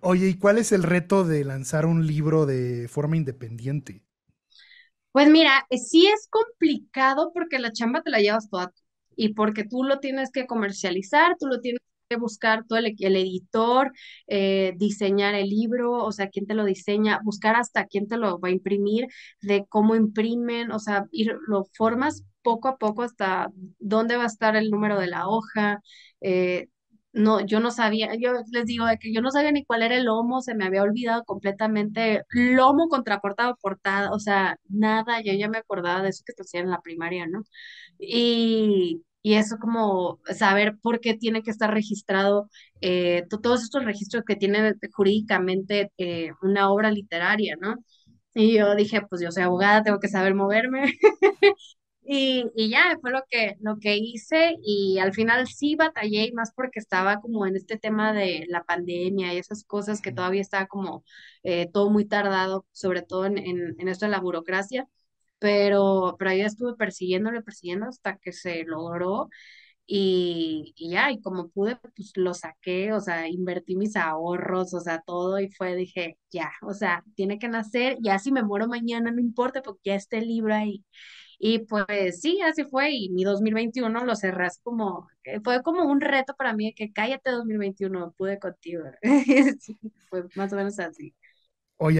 Oye, ¿y cuál es el reto de lanzar un libro de forma independiente? Pues mira, sí es complicado porque la chamba te la llevas toda y porque tú lo tienes que comercializar, tú lo tienes que buscar todo el, editor, eh, diseñar el libro, o sea, quién te lo diseña, buscar hasta quién te lo va a imprimir, de cómo imprimen, o sea, ir, lo formas poco a poco hasta dónde va a estar el número de la hoja, eh, no, yo no sabía, yo les digo de que yo no sabía ni cuál era el lomo, se me había olvidado completamente lomo contraportada o portada, o sea, nada, yo ya me acordaba de eso que te hacían en la primaria, ¿no? Y, y eso como saber por qué tiene que estar registrado, eh, to- todos estos registros que tiene jurídicamente eh, una obra literaria, ¿no? Y yo dije, pues yo soy abogada, tengo que saber moverme. Y, y ya, fue lo que, lo que hice y al final sí batallé y más porque estaba como en este tema de la pandemia y esas cosas que todavía estaba como eh, todo muy tardado, sobre todo en, en, en esto de la burocracia, pero, pero ahí estuve persiguiéndolo, persiguiendo hasta que se logró y, y ya, y como pude, pues lo saqué, o sea, invertí mis ahorros, o sea, todo y fue, dije, ya, o sea, tiene que nacer, ya si me muero mañana, no importa, porque ya está el libro ahí. Y pues sí, así fue, y mi 2021 lo cerré así como, eh, fue como un reto para mí, que cállate 2021, pude contigo. Fue más o menos así.